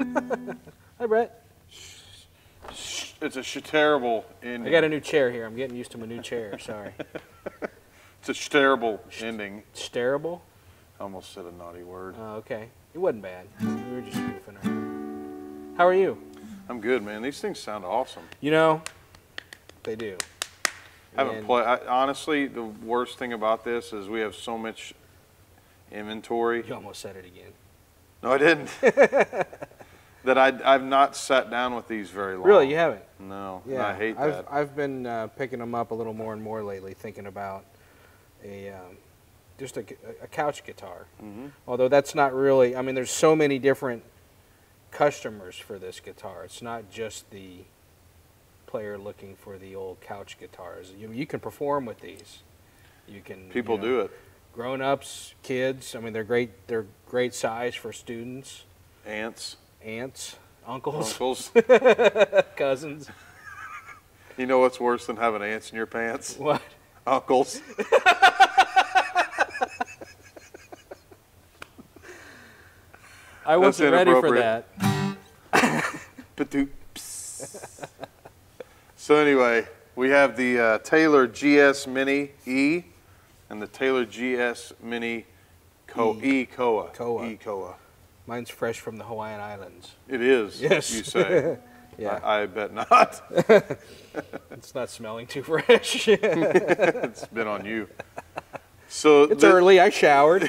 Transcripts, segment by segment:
Hi, Brett. It's a terrible ending. I got a new chair here. I'm getting used to my new chair. Sorry. it's a terrible ending. Terrible. Almost said a naughty word. Oh, okay. It wasn't bad. We were just goofing around. How are you? I'm good, man. These things sound awesome. You know, they do. I haven't played. Honestly, the worst thing about this is we have so much inventory. You almost said it again. No, I didn't. that I, I've not sat down with these very long. Really, you haven't? No, Yeah. I hate I've, that. I've been uh, picking them up a little more and more lately, thinking about a um, just a, a couch guitar. hmm Although that's not really. I mean, there's so many different customers for this guitar. It's not just the player looking for the old couch guitars. You, you can perform with these. You can. People do it. Grown-ups, kids. I mean, they're great. They're great size for students, Ants, aunts, uncles, uncles. cousins. you know what's worse than having ants in your pants? What? Uncles. I wasn't ready for that. So anyway, we have the uh, Taylor GS Mini E and the Taylor GS Mini Co- E. e. Koa. Koa. E Koa. Mine's fresh from the Hawaiian Islands. It is. Yes. You say. Yeah, I, I bet not. it's not smelling too fresh. it's it's been on you. So the- early. I showered.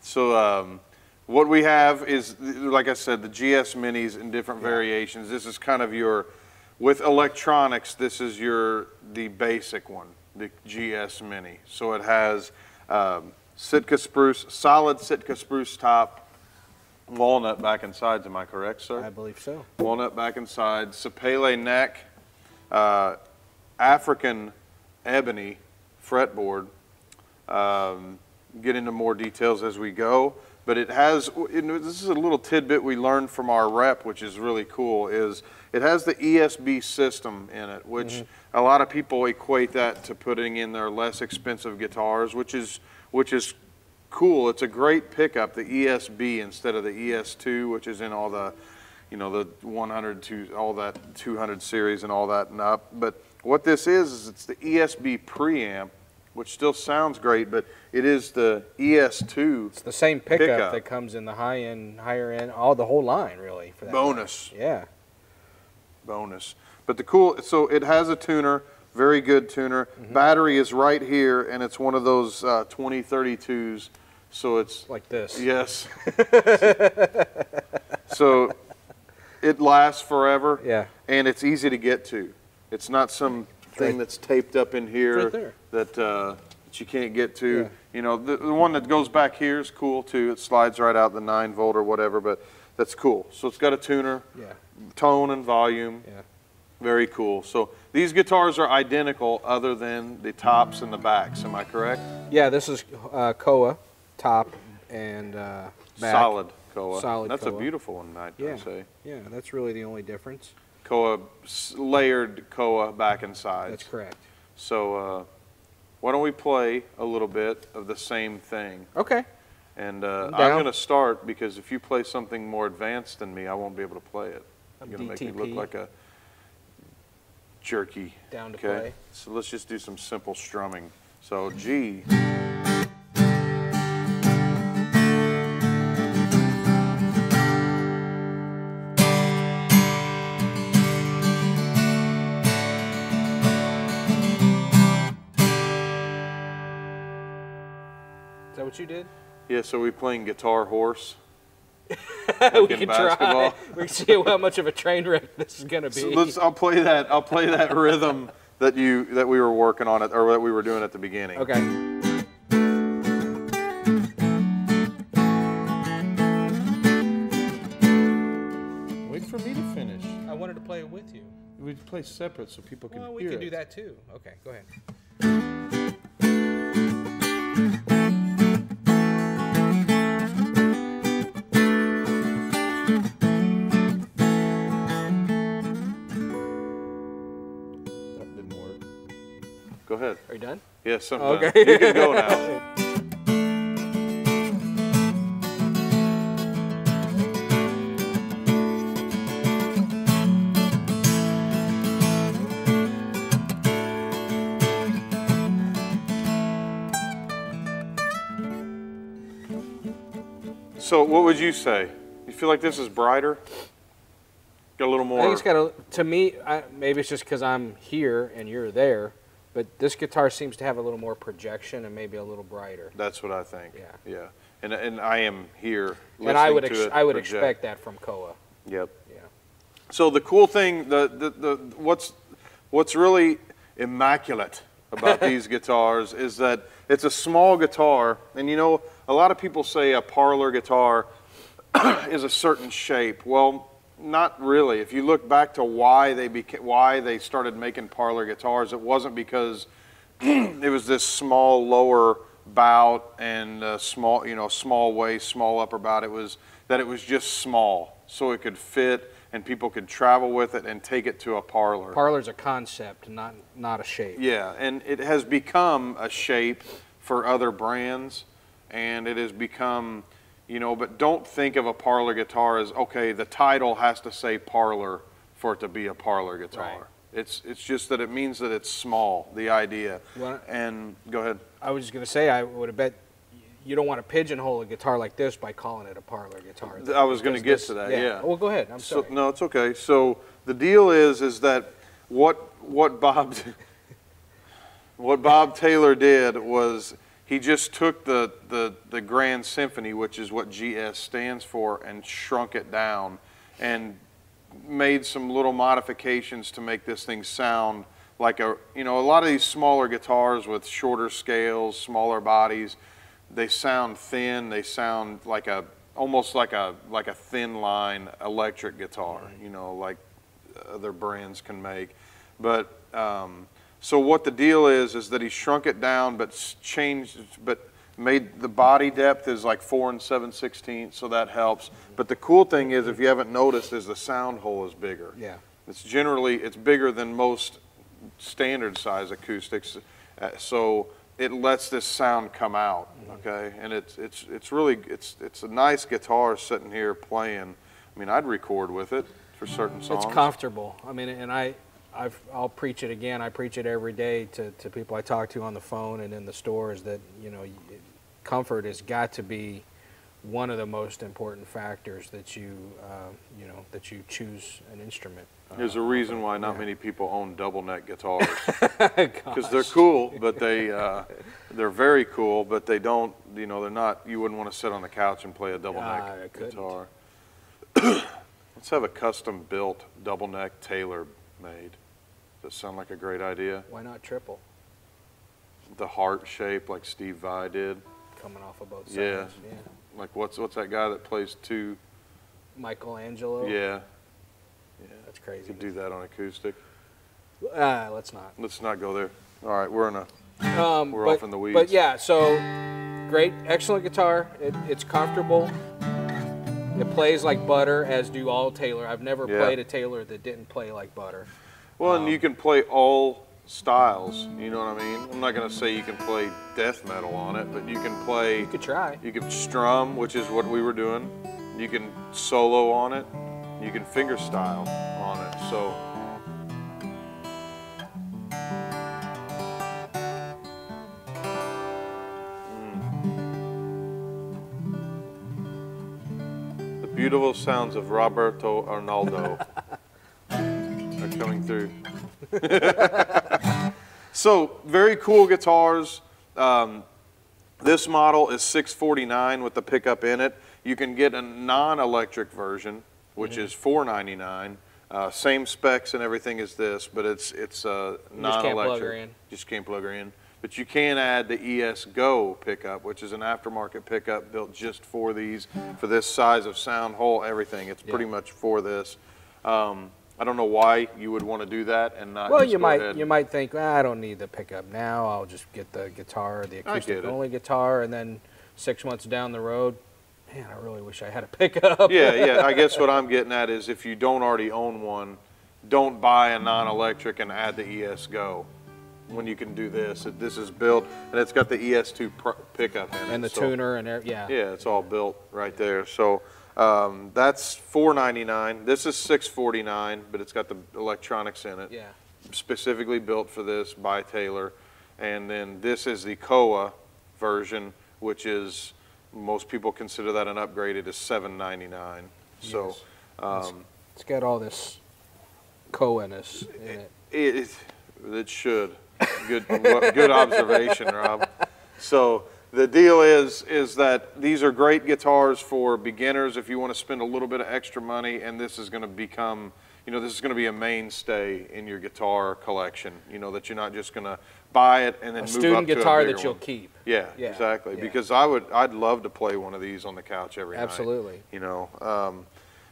So um, what we have is, like I said, the GS Minis in different variations. This is kind of your, with electronics, this is your the basic one, the GS Mini. So it has um, Sitka spruce, solid Sitka spruce top, walnut back and sides. Am I correct, sir? I believe so. walnut back and sides, sapele neck, uh, African ebony fretboard. Um, get into more details as we go, but it has. You this is a little tidbit we learned from our rep, which is really cool. Is it has the ESB system in it, which a lot of people equate that to putting in their less expensive guitars, which is which is cool. It's a great pickup, the ESB instead of the ES2, which is in all the, you know, the 100 to all that 200 series and all that and up. But what this is is it's the ESB preamp, which still sounds great, but it is the E ES2 It's the same pickup, Pickup. that comes in the high end, higher end, all the whole line really. For that bonus. matter. Yeah. bonus. But the cool, so it has a tuner, very good tuner. Battery is right here, and it's one of those uh, 2032s. So it's Like this. yes. so it lasts forever. Yeah. and it's easy to get to. It's not some thing that's taped up in here Right that uh, that you can't get to. Yeah. You know, the, the one that goes back here is cool too. It slides right out the nine volt or whatever, but that's cool. So it's got a tuner, Yeah. tone and volume. Yeah. Very cool. So these guitars are identical, other than the tops and the backs. Am I correct? Yeah. This is uh, Koa top and uh, back. Solid Koa. Solid That's a beautiful one, I'd Yeah. say. Yeah. That's really the only difference. Koa layered Koa back and sides. That's correct. So uh, why don't we play a little bit of the same thing? Okay. And uh, I'm I'm, going to start because if you play something more advanced than me, I won't be able to play it. I'm You're going to make me look like a jerky. Down to Okay. play. So let's just do some simple strumming. So G. Is that what you did? Yeah, so we playing guitar horse. we can basketball. try. We can see how much of a train wreck this is going to be. So let's. I'll play that. I'll play that rhythm that you that we were working on it or that we were doing at the beginning. okay. Wait for me to finish. I wanted to play it with you. We play separate so people can Well, we hear can it. do that too. Okay, go ahead. Are you done? Yes, I'm okay. done. You can go now. So, what would you say? You feel like this is brighter? Got a little more. I think it's got a. To me, I, maybe it's just because I'm here and you're there but this guitar seems to have a little more projection and maybe a little brighter. That's what I think. Yeah. Yeah. And, and I am here And I would, ex- to it I would project. expect that from Koa. Yep. Yeah. So the cool thing, the, the, the what's what's really immaculate about these guitars is that it's a small guitar, and you know a lot of people say a parlor guitar is a certain shape. Well, not really. If you look back to why they beca- why they started making parlor guitars, it wasn't because it was this small lower bout and uh, small, you know, small waist, small upper bout. It was that it was just small, so it could fit and people could travel with it and take it to a parlor. Parlor's a concept, not not a shape. Yeah, and it has become a shape for other brands, and it has become, you know, but don't think of a parlor guitar as okay. The title has to say parlor for it to be a parlor guitar. Right. It's it's just that it means that it's small. The idea. Well- and go ahead. I was just gonna say I would have bet you don't want to pigeonhole a guitar like this by calling it a parlor guitar. I was gonna get this- to that, yeah. Well, go ahead. I'm So, sorry. no, it's okay. So the deal is, is that what what Bob what Bob Taylor did was he just took the, the the Grand Symphony, which is what GS stands for, and shrunk it down, and made some little modifications to make this thing sound like a you know a lot of these smaller guitars with shorter scales, smaller bodies, they sound thin. They sound like a almost like a like a thin line electric guitar. You know, like other brands can make. But um, so what the deal is is that he shrunk it down, but changed, but made the body depth is like four and seven sixteenths, so that helps. But the cool thing is, if you haven't noticed, is the sound hole is bigger. Yeah. It's generally it's bigger than most standard size acoustics, uh, so it lets this sound come out. Okay, and it's it's it's really it's it's a nice guitar sitting here playing. I mean, I'd record with it for certain songs. It's comfortable. I mean, and I, I've, I'll preach it again. I preach it every day to, to people I talk to on the phone and in the stores that, you know, comfort has got to be one of the most important factors that you, uh, you know, that you choose an instrument. uh, There's a reason why not yeah. many people own double neck guitars because they're cool, but they uh, they're very cool, but they don't. You know, they're not. You wouldn't want to sit on the couch and play a double neck I guitar. Let's have a custom built double neck Taylor made. Does that sound like a great idea? Why not triple The heart shape, like Steve Vai did. coming off of both sides? Yeah. yeah. Like what's what's that guy that plays two? Michael Angelo. Yeah, Yeah. That's crazy. could do that on acoustic. Ah, let's not. Let's not go there. All right, we're in a Um, We're but, off in the weeds. But yeah, so great, excellent guitar. It, it's comfortable. It plays like butter, as do all Taylor. I've never Yeah. played a Taylor that didn't play like butter. Well, Um, and you can play all styles. You know what I mean? I'm not going to say you can play death metal on it, but you can play. You could try. You can strum, which is what we were doing. You can solo on it. You can finger style on it. So. Mm. The beautiful sounds of Roberto Arnaldo through. so very cool guitars. Um, this model is 649 with the pickup in it. You can get a non-electric version, which is 499. Uh, same specs and everything as this, but it's it's uh, You just can't non-electric. plug her in. Just can't plug her in. But you can add the ES Go pickup, which is an aftermarket pickup built just for these, for this size of sound hole, everything. It's pretty much for this. Um, I don't know why you would want to do that and not. Well, just you might ahead you might think "Ah, I don't need the pickup now. I'll just get the guitar, the acoustic only guitar, and then six months down the road, man, I really wish I had a pickup. yeah, yeah. I guess what I'm getting at is if you don't already own one, don't buy a non-electric and add the ES Go. When you can do this, this is built and it's got the ES2 pr- pickup in it. and the so- tuner and yeah. Yeah, it's all built right there. So um, that's 4.99. This is 6.49, but it's got the electronics in it Yeah. specifically built for this by Taylor. And then this is the Koa version, which is most people consider that an upgrade. It is seven ninety nine. So Yes. um, It's got all this coolness in it. it, it, it should. Good good observation, Rob. So the deal is is that these are great guitars for beginners if you want to spend a little bit of extra money, and this is going to become. You know, this is going to be a mainstay in your guitar collection. You know that you're not just going to buy it and then A move student up to a guitar that you'll keep. Yeah, Yeah, exactly. yeah. Because I would, I'd love to play one of these on the couch every night. Absolutely. You know, um,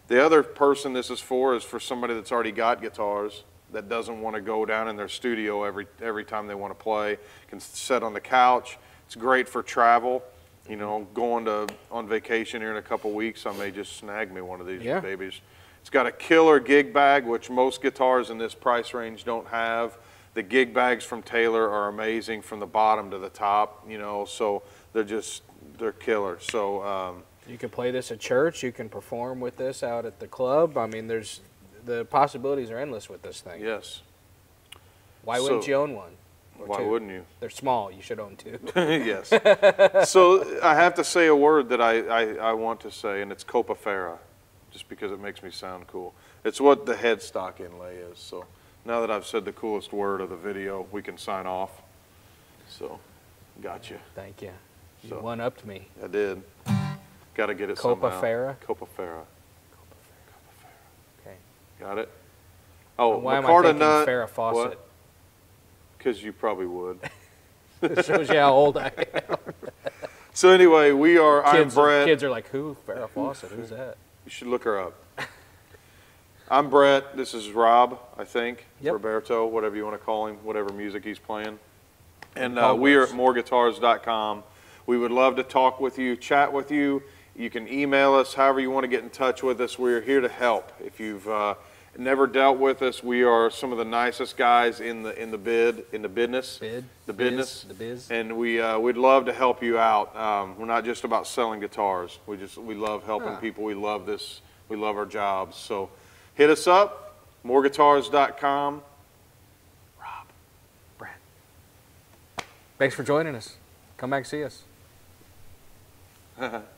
the other person this is for is for somebody that's already got guitars that doesn't want to go down in their studio every every time they want to play. Can sit on the couch. It's great for travel. You know, going to on vacation here in a couple weeks, I may just snag me one of these Yeah. babies. It's got a killer gig bag, which most guitars in this price range don't have. The gig bags from Taylor are amazing from the bottom to the top. You know, so they're just they're killer. So. Um, You can play this at church. You can perform with this out at the club. I mean, there's the possibilities are endless with this thing. Yes. Why wouldn't you own one? Or Why two? wouldn't you? They're small. You should own two. yes. So I have to say a word that I, I, I want to say, and it's Copafera, just because it makes me sound cool. It's what the headstock inlay is. So now that I've said the coolest word of the video, we can sign off. So, gotcha. Thank you. You So- one upped me. I did. Got to get it somehow. Copafera? Copafera. Okay. Got it? Oh, Why am I thinking nut. Farrah Fawcett? Because you probably would. It shows you how old I am. So anyway, we are. Kids, I'm are, Brett. kids are like, who? Farrah Fawcett? Who's that? You should look her up. I'm Brett. This is Rob, I think. Yep. Roberto, whatever you want to call him, whatever music he's playing. And uh, we are at mooreguitars.com. We would love to talk with you, chat with you. You can email us, however you want to get in touch with us. We are here to help. If you've uh, never dealt with us, we are some of the nicest guys in the in the bid in the business. Bid? The Biz? business. The biz? And we uh, we'd love to help you out. Um, we're not just about selling guitars. We just we love helping people. We love this. We love our jobs. So hit us up, mooreguitars.com. Rob, Brad. Thanks for joining us. Come back and see us.